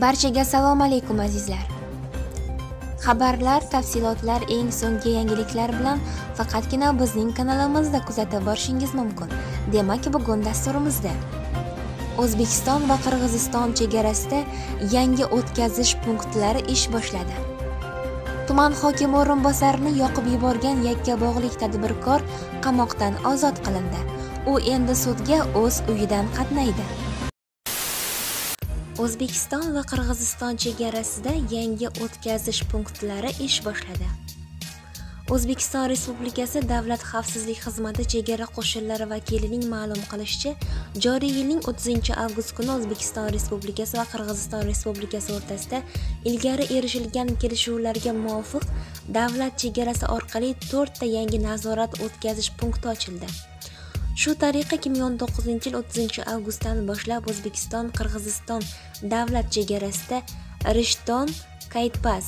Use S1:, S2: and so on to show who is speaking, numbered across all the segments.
S1: barchaga assalomu alaykum azizlar. Xabarlar tafsilotlar eng so'nggi yangiliklar bilan faqatgina bizning kanalimizda kuzatib borishingiz mumkin. Demak bugun dasturimizda o'zbekiston va qirg'iziston chegarasida yangi o'tkazish punktlari ish boshladi. Tuman hokimi o'rinbosarini yoqib yuborgan yakkabog'lik tadbirkor qamoqdan ozod qilindi. U endi sudga o'z uyidan qatnaydi. O'zbekiston va qirg'iziston chegarasida yangi o'tkazish punktlari ish boshladi. O'zbekiston respublikasi davlat xavfsizlik xizmati chegara qo'shinlari vakilining ma'lum qilishicha joriy yilning 30 avgust kuni o'zbekiston respublikasi va qirg'iziston respublikasi o'rtasida ilgari erishilgan kelishuvlarga muvofiq davlat chegarasi orqali to'rtta yangi nazorat o'tkazish punkti ochildi. Shu tariqa 2019 yil 30 avgustdan boshlab o'zbekiston qirg'iziston davlat chegarasida rishton kaytpas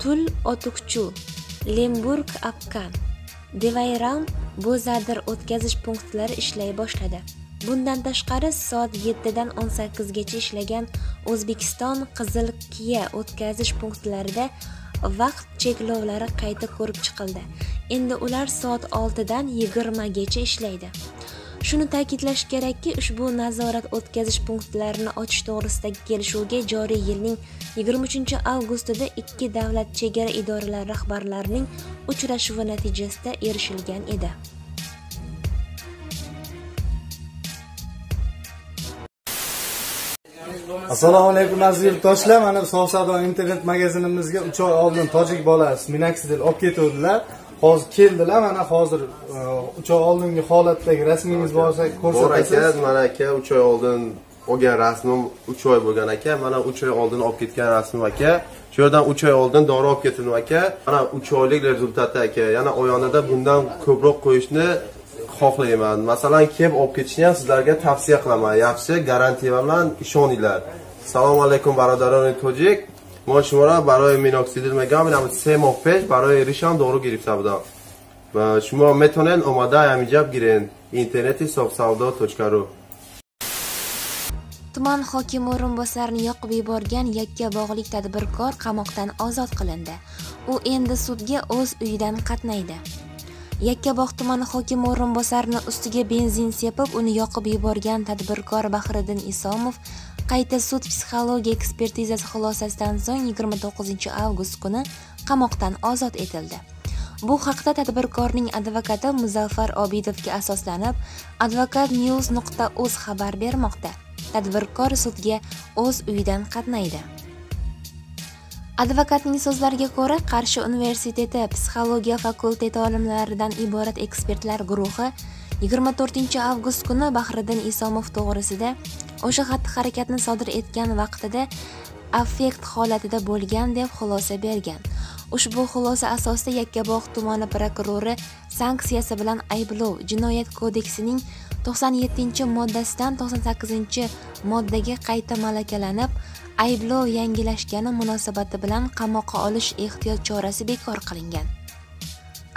S1: tul otukchu lemburg apkan devayram bo'zadir o'tkazish punktlari ishlay boshladi. Bundan tashqari soat 7 dan 18 gacha ishlagan o'zbekiston qizil kiya o'tkazish punktlarida vaqt cheklovlari qayta ko'rib chiqildi. Endi ular soat 6 dan 20 gacha ishlaydi. Shuni ta'kidlash kerakki ushbu nazorat o'tkazish punktlarini ochish to'g'risidagi kelishuvga joriy yilning 23 avgustida ikki davlat chegara idoralari rahbarlarining uchrashuvi natijasida erishilgan edi.
S2: Assalomu alaykum aziz yurtdoshlar mana sof savdo internet magazinimizga uch oy oldin tojik bolasi minaxidil olib ketuvdilar. Hozir keldilar mana hozir e, uch oy oldingi holatdagi rasmingiz bo'lsa
S3: bor
S2: ko'rsatasiz
S3: aka mana aka uch oy oldin olgan rasmim uch oy bo'lgan aka. Mana uch oy oldin olib ketgan rasmim aka. Shu yerdan uch oy oldin dori olib ketdim aka. Mana uch oylik rezultati aka. Yana oyonida bundan ko'proq qo'yishni xohlayman. Masalan kelib olib ketishni ham sizlarga tavsiya qilaman. Yaxshi garantiya bilan ishoninglar assalomu alaykum бародарони тоҷик мо шуморо барои миноксидил мегӯям инам се моҳ пеш барои ришон дору гирифта будам ва шумо метонед омада ҳаминҷа бигирен интернети софсавдо точка ру
S1: tuman hokimi o'rinbosarini yoqib yuborgan yakka bog'lik tadbirkor qamoqdan ozod qilindi. U endi sudga o'z uyidan qatnaydi. Yakkabog' tumani hokimi o'rinbosarini ustiga benzin sepib uni yoqib yuborgan tadbirkor bahriddin isomov qayta sud psixologiya ekspertizasi xulosasidan so'ng 29 avgust kuni qamoqdan ozod etildi. Bu haqda tadbirkorning advokati muzaffar obidovga asoslanib advokat news nuqta uz xabar bermoqda. Tadbirkor sudga o'z uyidan qatnaydi. Advokatning so'zlariga ko'ra qarshi universiteti psixologiya fakulteti olimlaridan iborat ekspertlar guruhi 24 avgust kuni bahriddin isomov to'g'risida o'sha xatti harakatni sodir etgan vaqtida affekt holatida bo'lgan deb xulosa bergan. Ushbu xulosa asosida yakkabog' tumani prokurori sanksiyasi bilan ayblov jinoyat kodeksining 97 moddasidan 98 moddaga qayta malakalanib ayblov yangilashgani munosabati bilan qamoqqa olish ehtiyot chorasi bekor qilingan.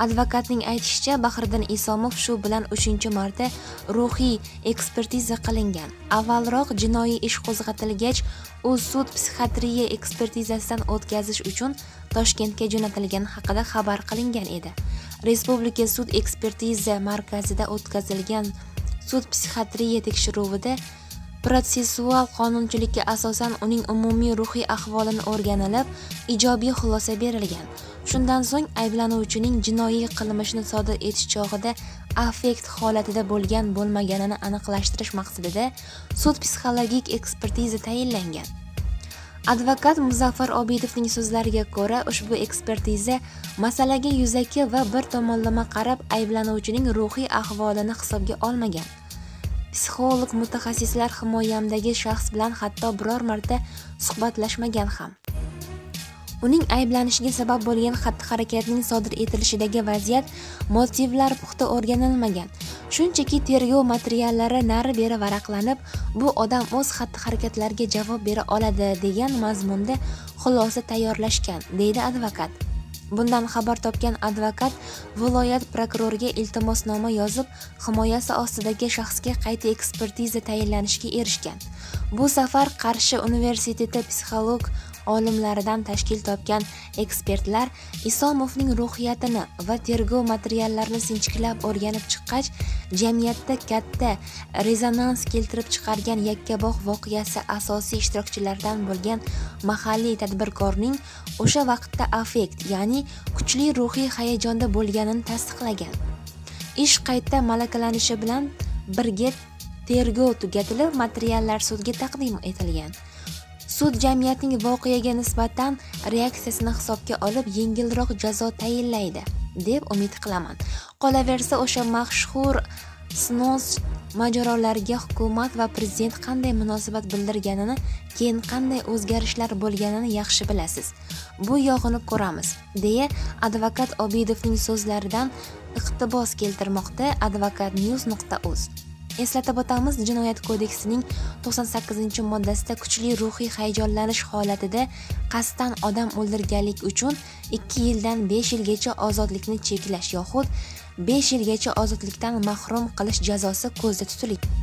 S1: Advokatning aytishicha bahriddin isomov shu bilan uchinchi marta ruhiy ekspertiza qilingan. Avvalroq jinoiy ish qo'zg'atilgach u sud psixiatriya ekspertizasidan o'tkazish uchun toshkentga jo'natilgani haqida xabar qilingan edi. Respublika sud ekspertiza markazida o'tkazilgan sud psixiatriya tekshiruvida protsessual qonunchilikka asosan uning umumiy ruhiy ahvolini o'rganilib ijobiy xulosa berilgan. Shundan so'ng ayblanuvchining jinoiy qilmishni sodir etish chog'ida affekt holatida bo'lgan bo'lmaganini aniqlashtirish maqsadida sud psixologik ekspertiza tayinlangan. Advokat muzaffar obidovning so'zlariga ko'ra ushbu ekspertiza masalaga yuzaki va bir tomonlama qarab ayblanuvchining ruhiy ahvolini hisobga olmagan. Psixolog mutaxassislar himoyamdagi shaxs bilan hatto biror marta suhbatlashmagan ham. Uning ayblanishiga sabab bo'lgan xatti harakatning sodir etilishidagi vaziyat motivlar puxta o'rganilmagan. Shunchaki tergov materiallari nari beri varaqlanib bu odam o'z xatti harakatlariga javob bera oladi degan mazmunda xulosa tayyorlashgan deydi advokat. Bundan xabar topgan advokat viloyat prokuroriga iltimosnoma yozib himoyasi ostidagi shaxsga qayta ekspertiza tayinlanishiga erishgan. Bu safar qarshi universiteti psixolog olimlaridan tashkil topgan ekspertlar isomovning ruhiyatini va tergov materiallarini sinchiklab o'rganib chiqqach jamiyatda katta rezonans keltirib chiqargan yakkabog' voqeasi asosiy ishtirokchilaridan bo'lgan mahalliy tadbirkorning o'sha vaqtda affekt ya'ni kuchli ruhiy hayajonda bo'lganini tasdiqlagan. Ish qayta malakalanishi bilan birga tergov tugatilib materiallar sudga taqdim etilgan. Sud jamiyatning voqeaga nisbatan reaksiyasini hisobga olib yengilroq jazo tayinlaydi deb umid qilaman. Qolaversa o'sha mashhur snos mojarolarga hukumat va prezident qanday munosabat bildirganini keyin qanday o'zgarishlar bo'lganini yaxshi bilasiz. Bu yog'ini ko'ramiz deya advokat obidovning so'zlaridan iqtibos keltirmoqda advokat news nuqta uz eslatib o'tamiz jinoyat kodeksining 98 moddasida kuchli ruhiy hayajonlanish holatida qasddan odam o'ldirganlik uchun 2 yildan 5 yilgacha ozodlikni cheklash yoxud 5 yilgacha ozodlikdan mahrum qilish jazosi ko'zda tutilgan.